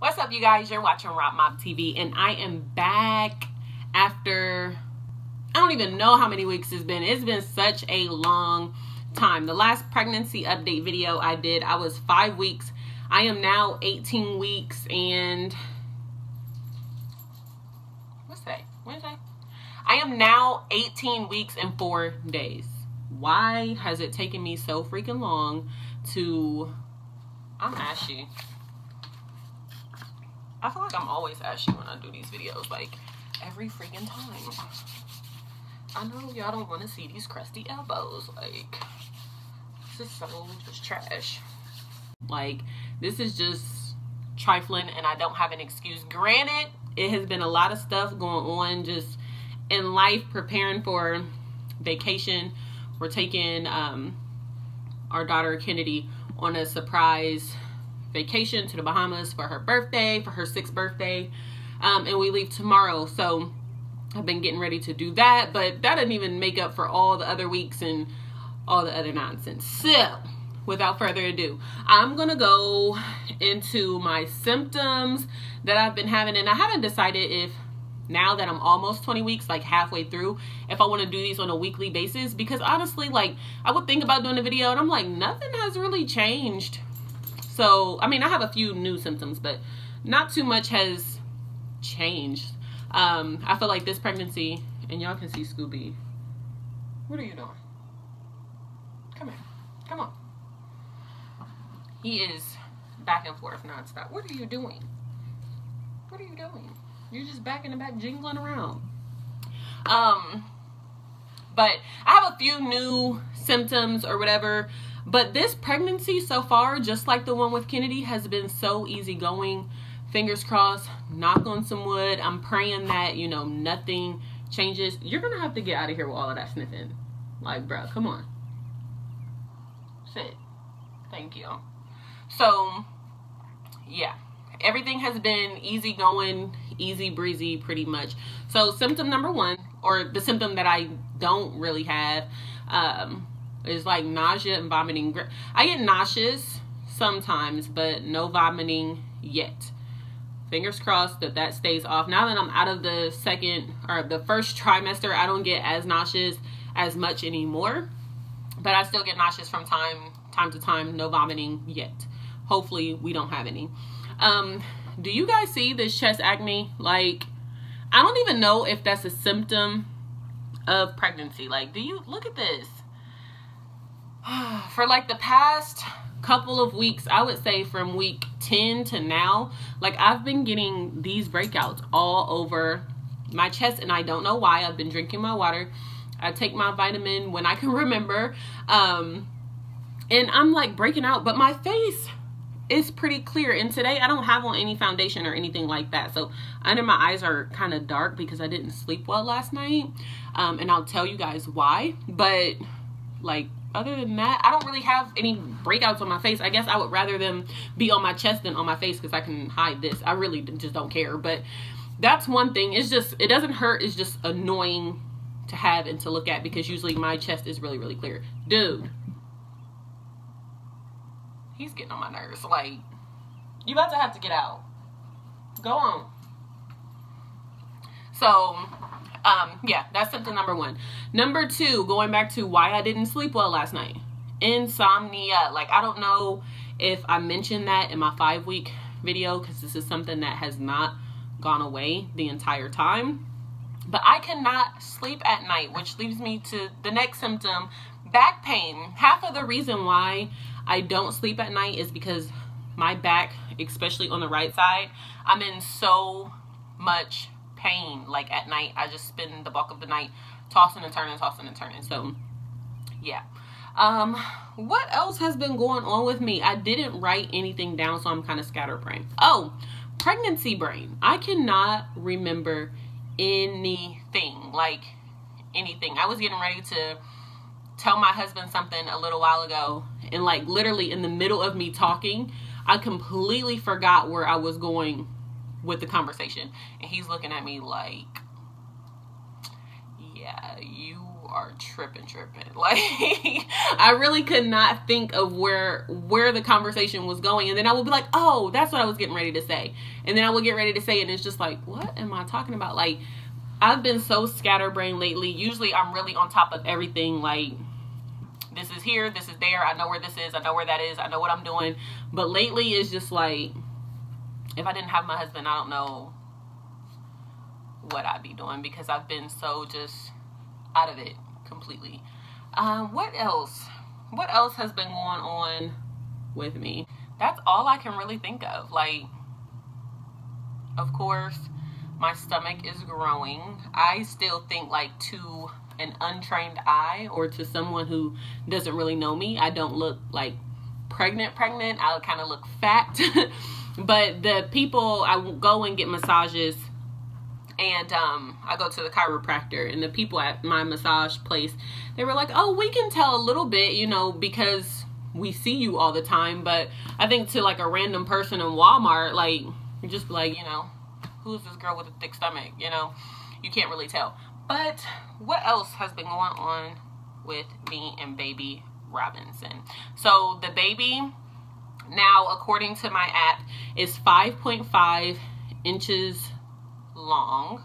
What's up, you guys? You're watching Rock Mob TV, and I am back after I don't even know how many weeks it's been. It's been such a long time. The last pregnancy update video I did, I was five weeks. I am now 18 weeks, and what's today? Wednesday? I am now 18 weeks and four days. Why has it taken me so freaking long to? I'm ashy. I feel like I'm always ashy when I do these videos, like every freaking time. I know y'all don't want to see these crusty elbows, like this is so just trash. Like this is just trifling, and I don't have an excuse. Granted, it has been a lot of stuff going on just in life, preparing for vacation. We're taking um, our daughter Kennedy on a surprise vacation to the Bahamas for her birthday, for her sixth birthday. Um, and we leave tomorrow. So I've been getting ready to do that, but that doesn't even make up for all the other weeks and all the other nonsense. So without further ado, I'm to go into my symptoms that I've been having. And I haven't decided if now that I'm almost 20 weeks, like halfway through, if I want to do these on a weekly basis. Because honestly, like I would think about doing a video and I'm like, nothing has really changed so, I mean, I have a few new symptoms, but not too much has changed. Um, I feel like this pregnancy, and y'all can see Scooby. What are you doing? Come here. Come on. He is back and forth nonstop. What are you doing? What are you doing? You're just back in the back jingling around. Um, but I have a few new symptoms or whatever but this pregnancy so far, just like the one with Kennedy, has been so easygoing. Fingers crossed, knock on some wood. I'm praying that, you know, nothing changes. You're going to have to get out of here with all of that sniffing. Like, bro, come on. Sit. Thank you. So, yeah. Everything has been easy going, easy breezy pretty much. So, symptom number one, or the symptom that I don't really have, um, it's like nausea and vomiting. I get nauseous sometimes, but no vomiting yet. Fingers crossed that that stays off. Now that I'm out of the second or the first trimester, I don't get as nauseous as much anymore. But I still get nauseous from time time to time. No vomiting yet. Hopefully we don't have any. Um, do you guys see this chest acne? Like, I don't even know if that's a symptom of pregnancy. Like, do you look at this? for like the past couple of weeks, I would say from week 10 to now, like I've been getting these breakouts all over my chest and I don't know why. I've been drinking my water. I take my vitamin when I can remember. Um, and I'm like breaking out, but my face is pretty clear. And today I don't have on any foundation or anything like that. So under my eyes are kind of dark because I didn't sleep well last night. Um, and I'll tell you guys why. But like other than that, I don't really have any breakouts on my face. I guess I would rather them be on my chest than on my face because I can hide this. I really just don't care. But that's one thing. It's just, it doesn't hurt. It's just annoying to have and to look at because usually my chest is really, really clear. Dude. He's getting on my nerves. Like, you about to have to get out. Go on. So, um, yeah, that's symptom number one. Number two, going back to why I didn't sleep well last night. Insomnia. Like, I don't know if I mentioned that in my five week video because this is something that has not gone away the entire time. But I cannot sleep at night, which leads me to the next symptom back pain. Half of the reason why I don't sleep at night is because my back, especially on the right side, I'm in so much pain. Like at night, I just spend the bulk of the night tossing and turning, tossing and turning. So, yeah. Um, what else has been going on with me? I didn't write anything down, so I'm kind of scatterbrained. Oh, pregnancy brain. I cannot remember anything, like anything. I was getting ready to tell my husband something a little while ago, and like literally in the middle of me talking, I completely forgot where I was going with the conversation. And he's looking at me like, yeah, you are tripping, tripping. Like I really could not think of where where the conversation was going, and then I would be like, "Oh, that's what I was getting ready to say," and then I would get ready to say, it, and it's just like, "What am I talking about?" Like I've been so scatterbrained lately. Usually, I'm really on top of everything. Like this is here, this is there. I know where this is. I know where that is. I know what I'm doing. But lately, it's just like if I didn't have my husband, I don't know what I'd be doing because I've been so just out of it completely. Um, what else? What else has been going on with me? That's all I can really think of. Like, of course, my stomach is growing. I still think like to an untrained eye or to someone who doesn't really know me, I don't look like pregnant pregnant. I kind of look fat. but the people I go and get massages and um, I go to the chiropractor, and the people at my massage place, they were like, "Oh, we can tell a little bit, you know, because we see you all the time." But I think to like a random person in Walmart, like, you just like, you know, who's this girl with a thick stomach? You know, you can't really tell. But what else has been going on with me and baby Robinson? So the baby now, according to my app, is 5.5 inches long.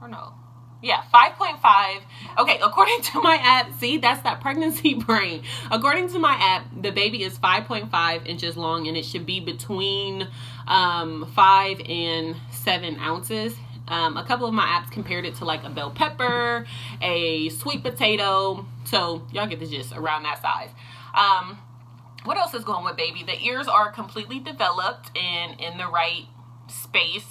Or no. Yeah, 5.5. Okay, according to my app, see, that's that pregnancy brain. According to my app, the baby is 5.5 inches long and it should be between um, 5 and 7 ounces. Um, a couple of my apps compared it to like a bell pepper, a sweet potato. So y'all get the gist around that size. Um, what else is going with baby? The ears are completely developed and in the right space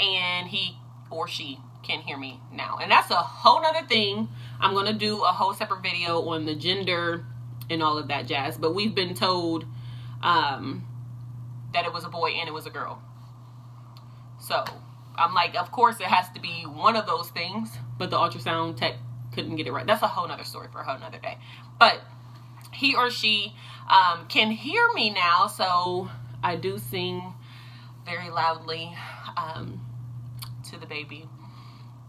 and he or she can hear me now. And that's a whole nother thing. I'm going to do a whole separate video on the gender and all of that jazz. But we've been told um, that it was a boy and it was a girl. So I'm like, of course it has to be one of those things. But the ultrasound tech couldn't get it right. That's a whole nother story for a whole nother day. But he or she um, can hear me now. So I do sing very loudly. Um, to the baby.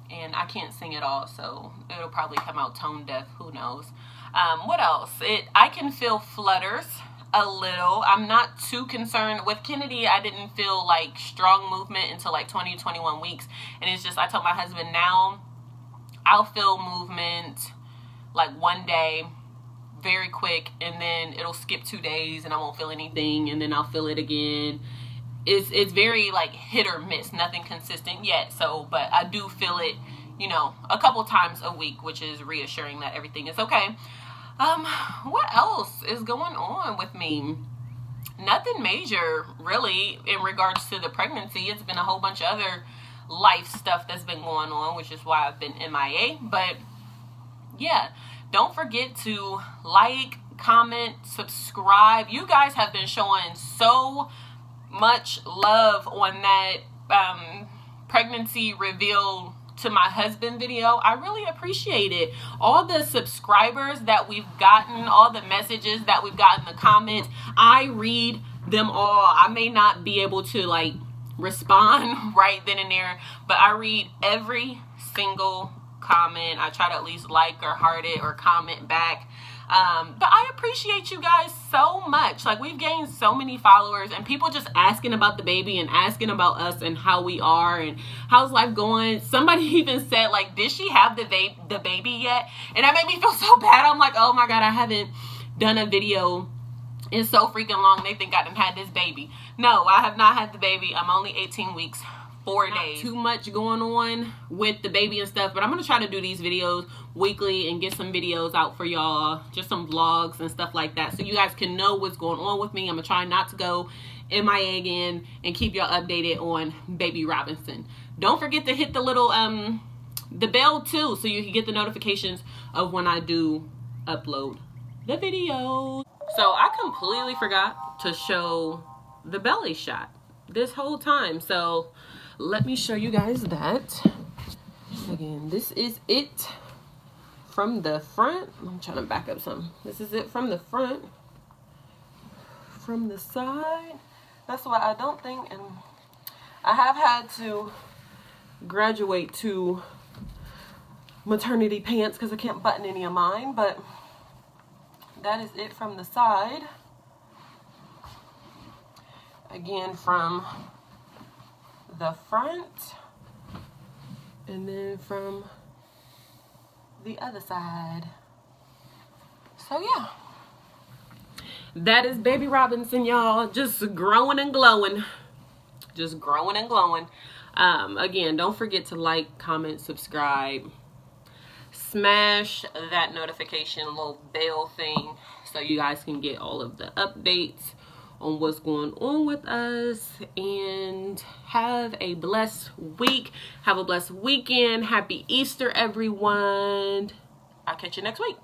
And I can't sing at all, so it'll probably come out tone deaf. Who knows? Um, what else? It I can feel flutters a little. I'm not too concerned with Kennedy. I didn't feel like strong movement until like 20, 21 weeks, and it's just I told my husband now I'll feel movement like one day very quick and then it'll skip two days and I won't feel anything and then I'll feel it again it's it's very like hit or miss, nothing consistent yet. So, but I do feel it, you know, a couple times a week, which is reassuring that everything is okay. Um, what else is going on with me? Nothing major, really, in regards to the pregnancy. It's been a whole bunch of other life stuff that's been going on, which is why I've been MIA. But yeah, don't forget to like, comment, subscribe. You guys have been showing so much love on that um, pregnancy reveal to my husband video. I really appreciate it. All the subscribers that we've gotten, all the messages that we've gotten, the comments, I read them all. I may not be able to like respond right then and there, but I read every single comment. I try to at least like or heart it or comment back. Um, but I appreciate you guys so much. Like we've gained so many followers and people just asking about the baby and asking about us and how we are and how's life going. Somebody even said like, did she have the, va- the baby yet? And that made me feel so bad. I'm like, oh my God, I haven't done a video in so freaking long. They think I done had this baby. No, I have not had the baby. I'm only 18 weeks four Not days. Too much going on with the baby and stuff, but I'm gonna try to do these videos weekly and get some videos out for y'all, just some vlogs and stuff like that, so you guys can know what's going on with me. I'm gonna try not to go MIA again and keep y'all updated on Baby Robinson. Don't forget to hit the little um the bell too, so you can get the notifications of when I do upload the video. So I completely forgot to show the belly shot this whole time. So let me show you guys that again this is it from the front i'm trying to back up some this is it from the front from the side that's why i don't think and i have had to graduate to maternity pants because I can't button any of mine. But that is it from the side. Again, from the front. And then from the other side. So yeah. That is Baby Robinson, y'all. Just growing and glowing. Just growing and glowing. Um, again, don't forget to like, comment, subscribe. Smash that notification little bell thing so you guys can get all of the updates on what's going on with us and have a blessed week. Have a blessed weekend. Happy easter everyone. I'll catch you next week